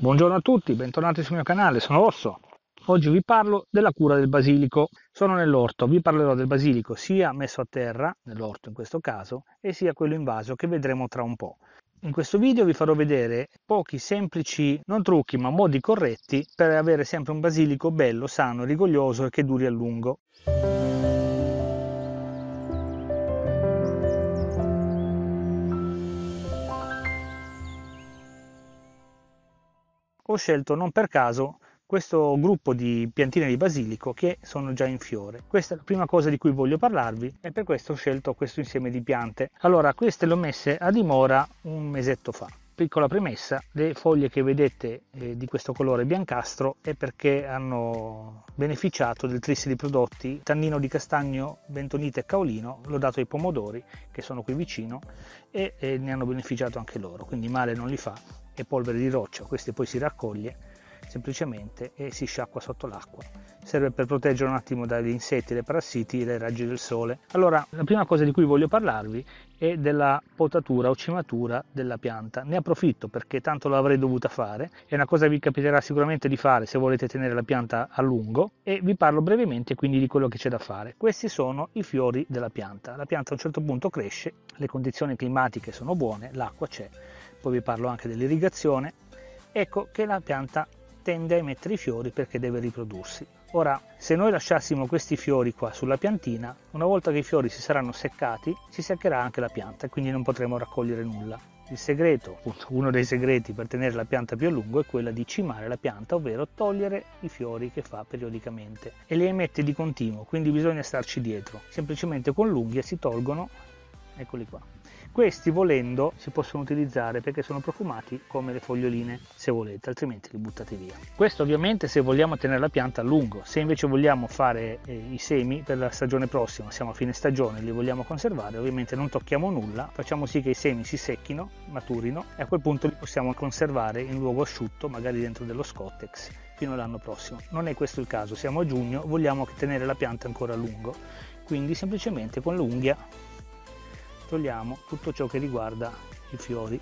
Buongiorno a tutti, bentornati sul mio canale, sono Osso. Oggi vi parlo della cura del basilico. Sono nell'orto, vi parlerò del basilico sia messo a terra, nell'orto in questo caso, e sia quello in vaso che vedremo tra un po'. In questo video vi farò vedere pochi semplici, non trucchi, ma modi corretti per avere sempre un basilico bello, sano, rigoglioso e che duri a lungo. Scelto non per caso questo gruppo di piantine di basilico che sono già in fiore. Questa è la prima cosa di cui voglio parlarvi e per questo ho scelto questo insieme di piante. Allora, queste le ho messe a dimora un mesetto fa. Piccola premessa, le foglie che vedete eh, di questo colore biancastro è perché hanno beneficiato del trissi di prodotti tannino di castagno, bentonite e caolino, l'ho dato ai pomodori che sono qui vicino e, e ne hanno beneficiato anche loro, quindi male non li fa e polvere di roccia, queste poi si raccoglie semplicemente e si sciacqua sotto l'acqua. Serve per proteggere un attimo dagli insetti, dai parassiti e dai raggi del sole. Allora, la prima cosa di cui voglio parlarvi è della potatura o cimatura della pianta. Ne approfitto perché tanto l'avrei dovuta fare, è una cosa che vi capiterà sicuramente di fare se volete tenere la pianta a lungo e vi parlo brevemente quindi di quello che c'è da fare. Questi sono i fiori della pianta. La pianta a un certo punto cresce, le condizioni climatiche sono buone, l'acqua c'è, poi vi parlo anche dell'irrigazione, ecco che la pianta tende a emettere i fiori perché deve riprodursi. Ora, se noi lasciassimo questi fiori qua sulla piantina, una volta che i fiori si saranno seccati, si seccherà anche la pianta e quindi non potremo raccogliere nulla. Il segreto, uno dei segreti per tenere la pianta più a lungo è quello di cimare la pianta, ovvero togliere i fiori che fa periodicamente e li emette di continuo, quindi bisogna starci dietro. Semplicemente con l'unghia si tolgono, eccoli qua. Questi volendo si possono utilizzare perché sono profumati come le foglioline se volete, altrimenti li buttate via. Questo ovviamente se vogliamo tenere la pianta a lungo, se invece vogliamo fare eh, i semi per la stagione prossima, siamo a fine stagione, li vogliamo conservare, ovviamente non tocchiamo nulla, facciamo sì che i semi si secchino, maturino e a quel punto li possiamo conservare in luogo asciutto, magari dentro dello Scottex fino all'anno prossimo. Non è questo il caso, siamo a giugno, vogliamo tenere la pianta ancora a lungo, quindi semplicemente con l'unghia togliamo tutto ciò che riguarda i fiori.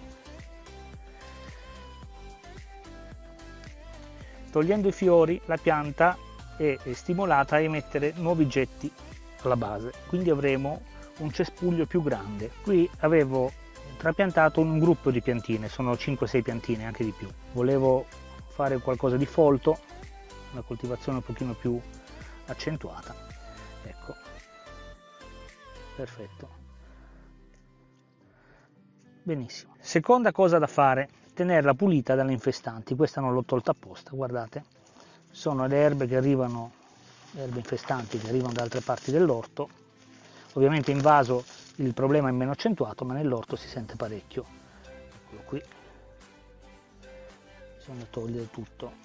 Togliendo i fiori la pianta è stimolata a emettere nuovi getti alla base. Quindi avremo un cespuglio più grande. Qui avevo trapiantato un gruppo di piantine sono 5-6 piantine anche di più. Volevo fare qualcosa di folto una coltivazione un pochino più accentuata. Ecco. Perfetto benissimo. Seconda cosa da fare tenerla pulita dalle infestanti. Questa non l'ho tolta apposta guardate. Sono le erbe che arrivano le erbe infestanti che arrivano da altre parti dell'orto. Ovviamente in vaso il problema è meno accentuato ma nell'orto si sente parecchio. Eccolo qui. Bisogna togliere tutto.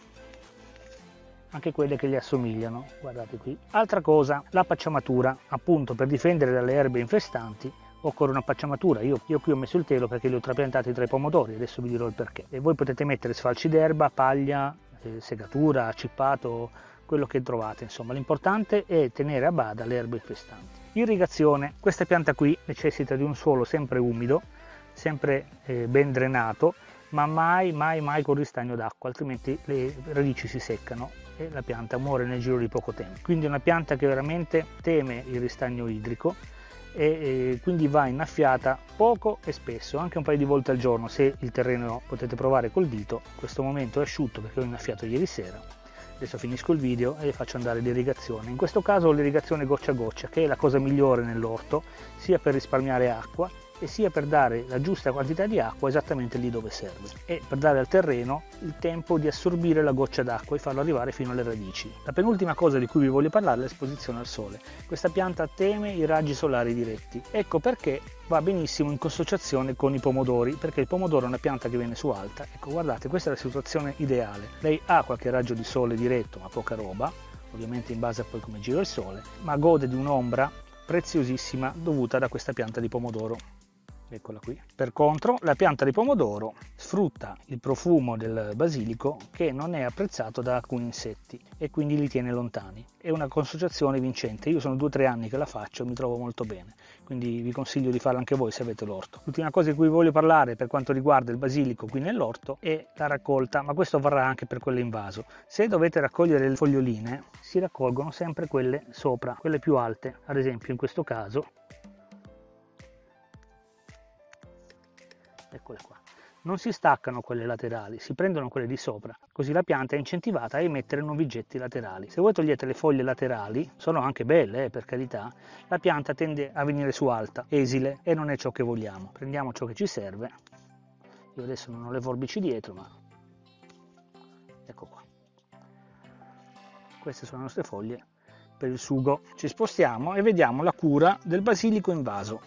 Anche quelle che gli assomigliano guardate qui. Altra cosa la pacciamatura appunto per difendere dalle erbe infestanti occorre una pacciamatura. Io, io, qui ho messo il telo perché li ho trapiantati tra i pomodori, adesso vi dirò il perché. E voi potete mettere sfalci d'erba, paglia, eh, segatura, cippato, quello che trovate. Insomma, l'importante è tenere a bada le erbe infestanti. Irrigazione. Questa pianta qui necessita di un suolo sempre umido, sempre eh, ben drenato, ma mai, mai, mai con ristagno d'acqua, altrimenti le radici si seccano e la pianta muore nel giro di poco tempo. Quindi è una pianta che veramente teme il ristagno idrico e, e quindi va innaffiata poco e spesso, anche un paio di volte al giorno se il terreno potete provare col dito, in questo momento è asciutto perché l'ho innaffiato ieri sera, adesso finisco il video e faccio andare l'irrigazione, in questo caso l'irrigazione goccia a goccia che è la cosa migliore nell'orto sia per risparmiare acqua e sia per dare la giusta quantità di acqua esattamente lì dove serve e per dare al terreno il tempo di assorbire la goccia d'acqua e farlo arrivare fino alle radici. La penultima cosa di cui vi voglio parlare è l'esposizione al sole. Questa pianta teme i raggi solari diretti. Ecco perché va benissimo in consociazione con i pomodori, perché il pomodoro è una pianta che viene su alta. Ecco, guardate, questa è la situazione ideale. Lei ha qualche raggio di sole diretto, ma poca roba, ovviamente in base a poi come gira il sole, ma gode di un'ombra preziosissima dovuta da questa pianta di pomodoro eccola qui. Per contro, la pianta di pomodoro sfrutta il profumo del basilico che non è apprezzato da alcuni insetti e quindi li tiene lontani. È una consociazione vincente. Io sono due o tre anni che la faccio e mi trovo molto bene, quindi vi consiglio di farla anche voi se avete l'orto. L'ultima cosa di cui voglio parlare per quanto riguarda il basilico qui nell'orto è la raccolta, ma questo varrà anche per quelle invaso. Se dovete raccogliere le foglioline, si raccolgono sempre quelle sopra, quelle più alte, ad esempio in questo caso eccole qua. Non si staccano quelle laterali, si prendono quelle di sopra, così la pianta è incentivata a emettere nuovi getti laterali. Se voi togliete le foglie laterali, sono anche belle eh, per carità, la pianta tende a venire su alta, esile e non è ciò che vogliamo. Prendiamo ciò che ci serve. Io adesso non ho le forbici dietro, ma ecco qua. Queste sono le nostre foglie per il sugo. Ci spostiamo e vediamo la cura del basilico in vaso.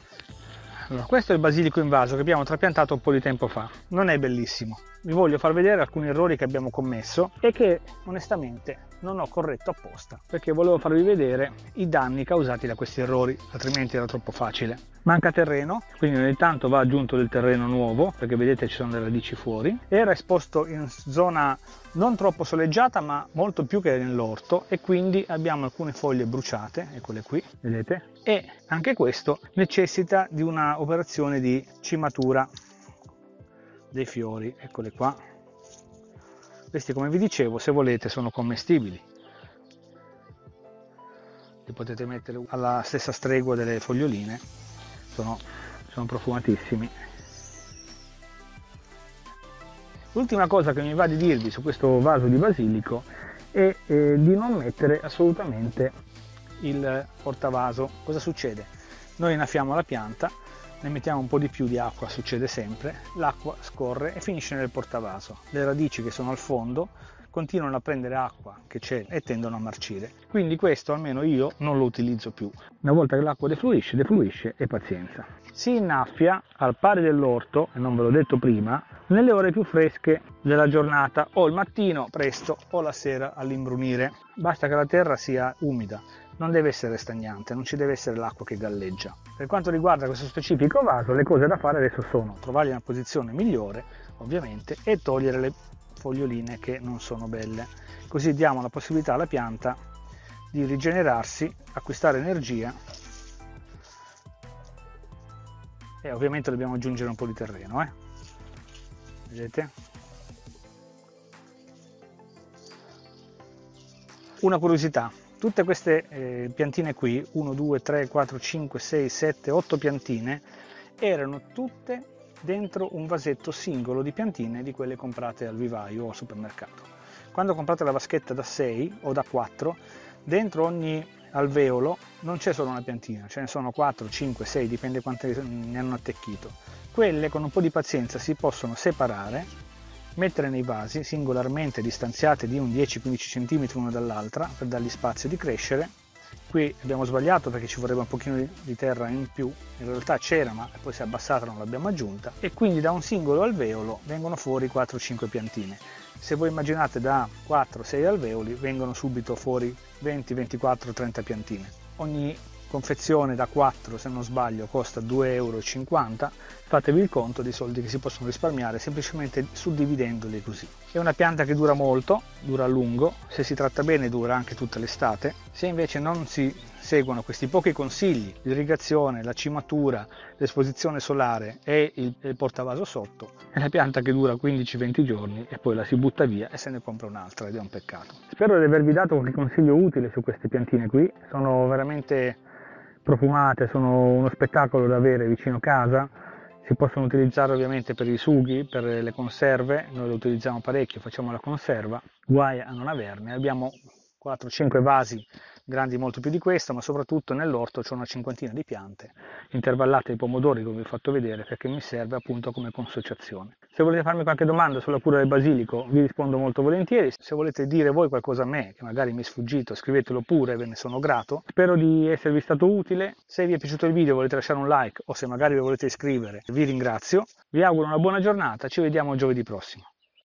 Allora, questo è il basilico invaso che abbiamo trapiantato un po' di tempo fa. Non è bellissimo. Vi voglio far vedere alcuni errori che abbiamo commesso e che onestamente non ho corretto apposta perché volevo farvi vedere i danni causati da questi errori, altrimenti era troppo facile. Manca terreno, quindi ogni tanto va aggiunto del terreno nuovo perché vedete ci sono le radici fuori. Era esposto in zona non troppo soleggiata ma molto più che nell'orto e quindi abbiamo alcune foglie bruciate, eccole qui, vedete? E anche questo necessita di una operazione di cimatura dei fiori, eccole qua. Questi come vi dicevo, se volete, sono commestibili. Li potete mettere alla stessa stregua delle foglioline, sono, sono profumatissimi. L'ultima cosa che mi va di dirvi su questo vaso di basilico è eh, di non mettere assolutamente il portavaso. Cosa succede? Noi innaffiamo la pianta, ne mettiamo un po' di più di acqua, succede sempre, l'acqua scorre e finisce nel portavaso. Le radici che sono al fondo continuano a prendere acqua che c'è e tendono a marcire. Quindi questo almeno io non lo utilizzo più. Una volta che l'acqua defluisce, defluisce e pazienza. Si innaffia al pari dell'orto, e non ve l'ho detto prima, nelle ore più fresche della giornata o il mattino presto o la sera all'imbrunire. Basta che la terra sia umida non deve essere stagnante, non ci deve essere l'acqua che galleggia. Per quanto riguarda questo specifico vaso, le cose da fare adesso sono trovargli una posizione migliore, ovviamente, e togliere le foglioline che non sono belle. Così diamo la possibilità alla pianta di rigenerarsi, acquistare energia e ovviamente dobbiamo aggiungere un po' di terreno. Eh? Vedete? Una curiosità, tutte queste eh, piantine qui 1 2 3 4 5 6 7 8 piantine erano tutte dentro un vasetto singolo di piantine di quelle comprate al vivaio o al supermercato. Quando comprate la vaschetta da 6 o da 4 dentro ogni alveolo non c'è solo una piantina ce ne sono 4 5 6 dipende quante ne hanno attecchito. Quelle con un po' di pazienza si possono separare mettere nei vasi singolarmente distanziate di un 10-15 cm l'una dall'altra per dargli spazio di crescere. Qui abbiamo sbagliato perché ci vorrebbe un pochino di terra in più, in realtà c'era ma poi si è abbassata non l'abbiamo aggiunta e quindi da un singolo alveolo vengono fuori 4-5 piantine. Se voi immaginate da 4-6 alveoli vengono subito fuori 20, 24, 30 piantine. Ogni confezione da 4 se non sbaglio costa 2,50 euro fatevi il conto dei soldi che si possono risparmiare semplicemente suddividendoli così è una pianta che dura molto dura a lungo se si tratta bene dura anche tutta l'estate. Se invece non si seguono questi pochi consigli l'irrigazione la cimatura l'esposizione solare e il, il portavaso sotto è una pianta che dura 15-20 giorni e poi la si butta via e se ne compra un'altra ed è un peccato. Spero di avervi dato qualche consiglio utile su queste piantine qui. Sono veramente profumate, sono uno spettacolo da avere vicino casa, si possono utilizzare ovviamente per i sughi, per le conserve, noi lo utilizziamo parecchio, facciamo la conserva, guai a non averne, abbiamo 4-5 vasi grandi molto più di questo, ma soprattutto nell'orto c'è una cinquantina di piante intervallate di pomodori come vi ho fatto vedere perché mi serve appunto come consociazione. Se volete farmi qualche domanda sulla cura del basilico vi rispondo molto volentieri, se volete dire voi qualcosa a me che magari mi è sfuggito scrivetelo pure, ve ne sono grato. Spero di esservi stato utile, se vi è piaciuto il video volete lasciare un like o se magari vi volete iscrivere vi ringrazio, vi auguro una buona giornata, ci vediamo giovedì prossimo.